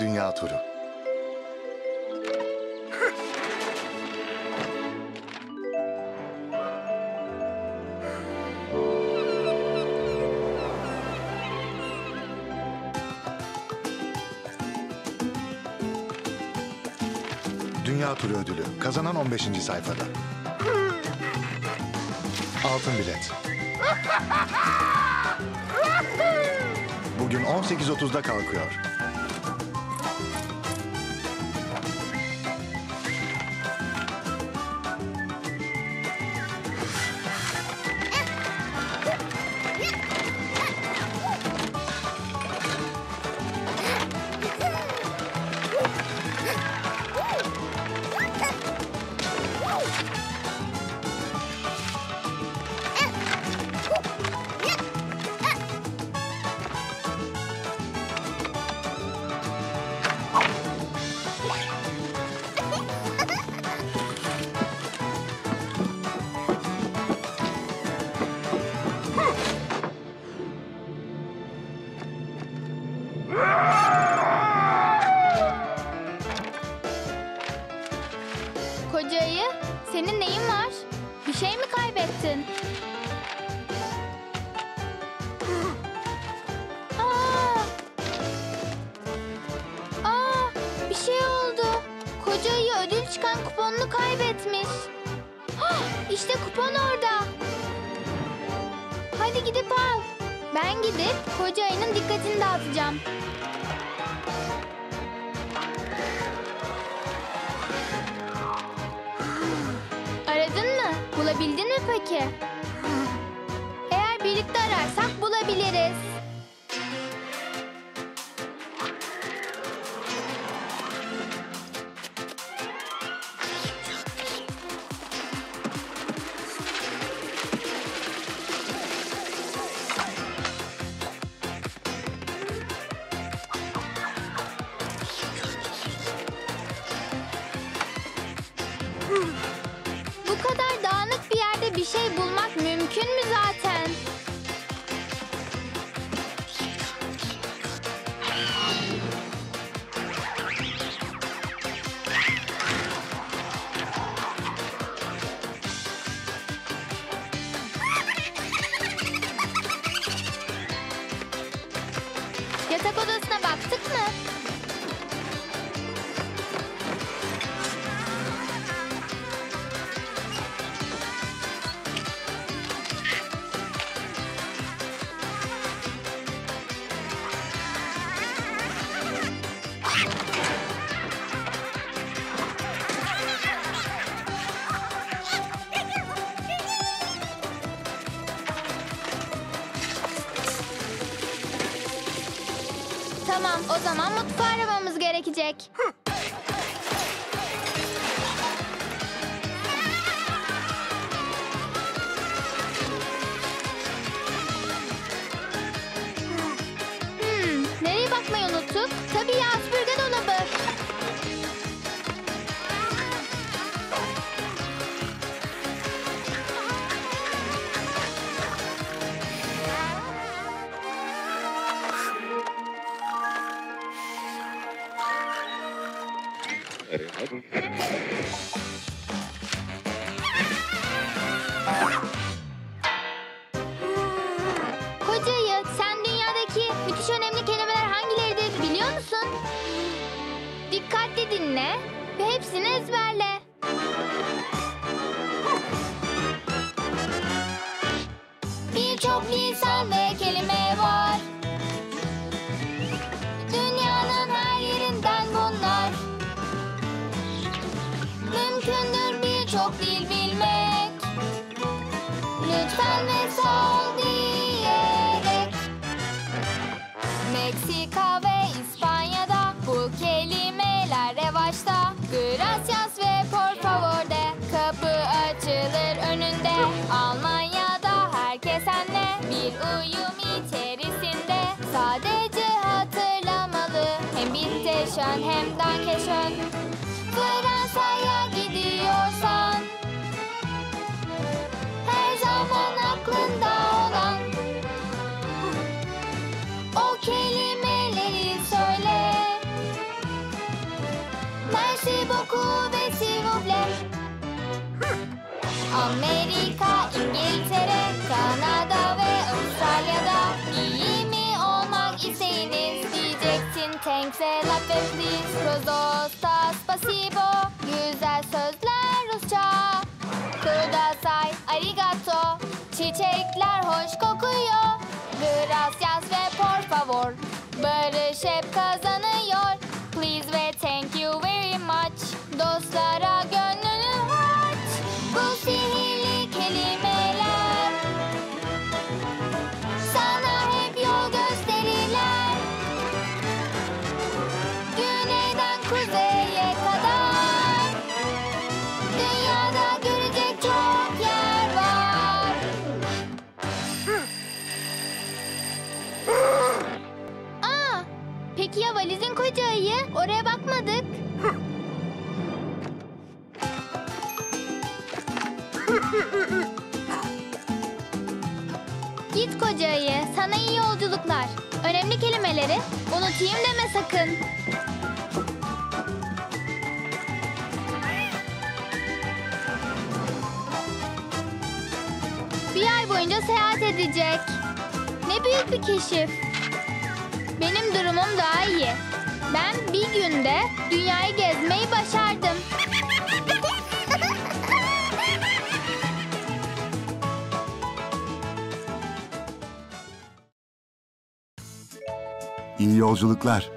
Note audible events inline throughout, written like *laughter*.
dünya turu. Dünya turu ödülü. Kazanan 15. sayfada. Altın bilet. Bugün 18.30'da kalkıyor. İşte kupon orada. Hadi gidip al. Ben gidip koca ayının dikkatini dağıtacağım. Aradın mı? Bulabildin mi peki? Eğer birlikte ararsak bulabiliriz. Zaman mutfağı aramamız gerekecek. Hmm, Kocayı, sen dünyadaki müthiş önemli kelimeler hangileridir biliyor musun? Dikkatli dinle ve hepsini ezberle. Birçok lisan ve kelime hem dan hem dan Ve please, prozosta, spasibo. Güzel sözler Rusça. Kudasai, arigato. Çiçekler yolculuklar. Önemli kelimeleri unutayım deme sakın. Bir ay boyunca seyahat edecek. Ne büyük bir keşif. Benim durumum daha iyi. Ben bir günde dünyayı gezmeyi başardım. İyi yolculuklar.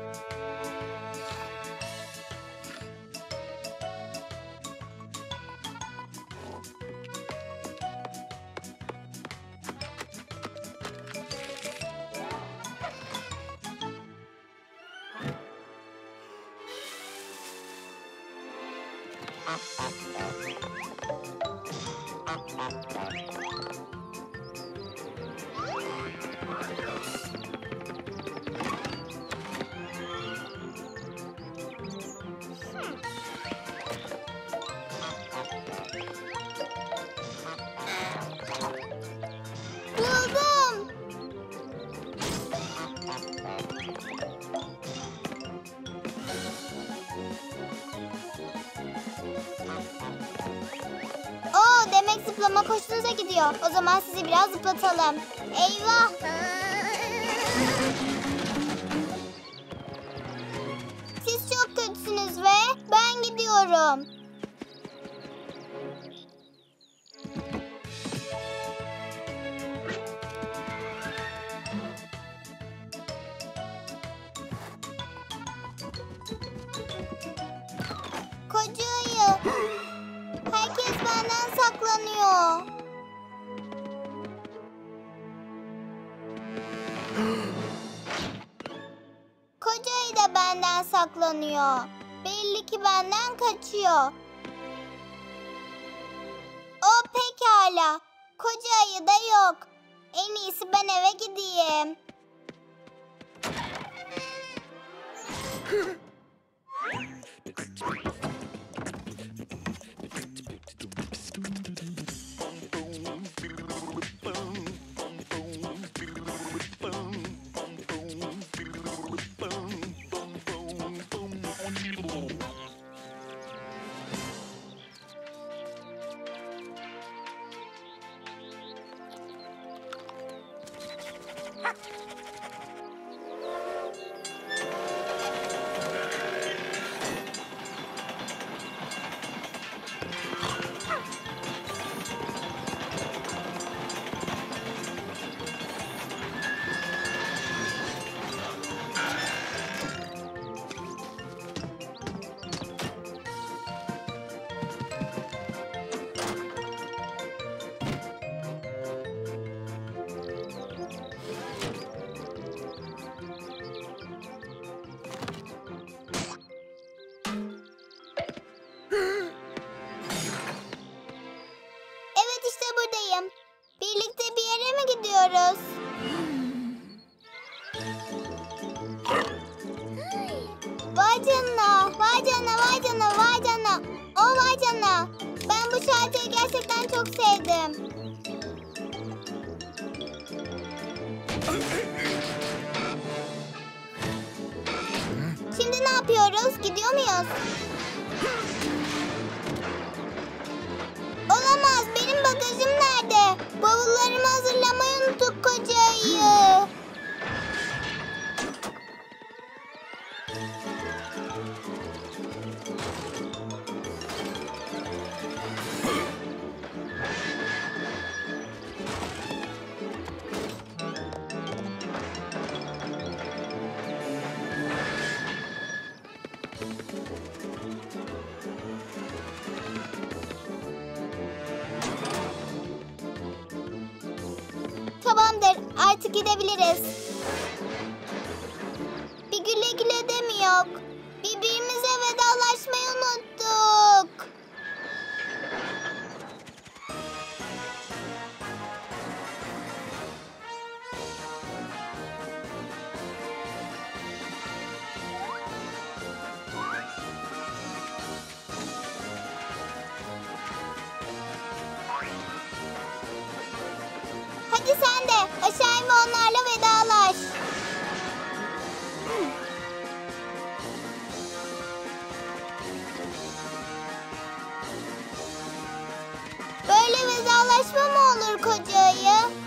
Buldum. Demek zıplama hoşunuza gidiyor. O zaman sizi biraz zıplatalım. Eyvah! Siz çok kötüsünüz ve ben gidiyorum. Saklanıyor. Belli ki benden kaçıyor. O pekala. Koca ayı da yok. En iyisi ben eve gideyim. *laughs* Şarkıyı gerçekten çok sevdim. Şimdi ne yapıyoruz? Gidiyor muyuz? Olamaz. Benim bagajım nerede? Bavullarımı hazırlamayı gidebiliriz. Hadi sen de aşağı in ve onlarla vedalaş. Böyle vedalaşma mı olur koca ayı?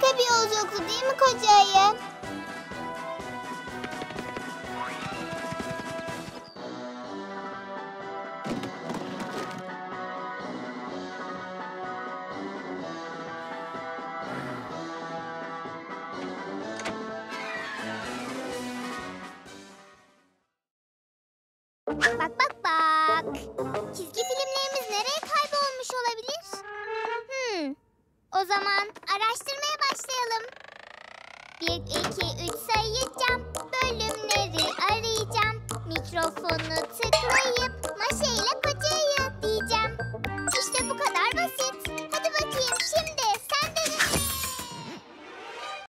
Harika bir yolculuktu değil mi koca ayı? Bak bak bak. Çizgi filmlerimiz O zaman araştırmaya başlayalım. 1, 2, 3 sayacağım. Bölümleri arayacağım. Mikrofonu tıklayıp maşeyle kocayı diyeceğim. İşte bu kadar basit. Hadi bakayım şimdi.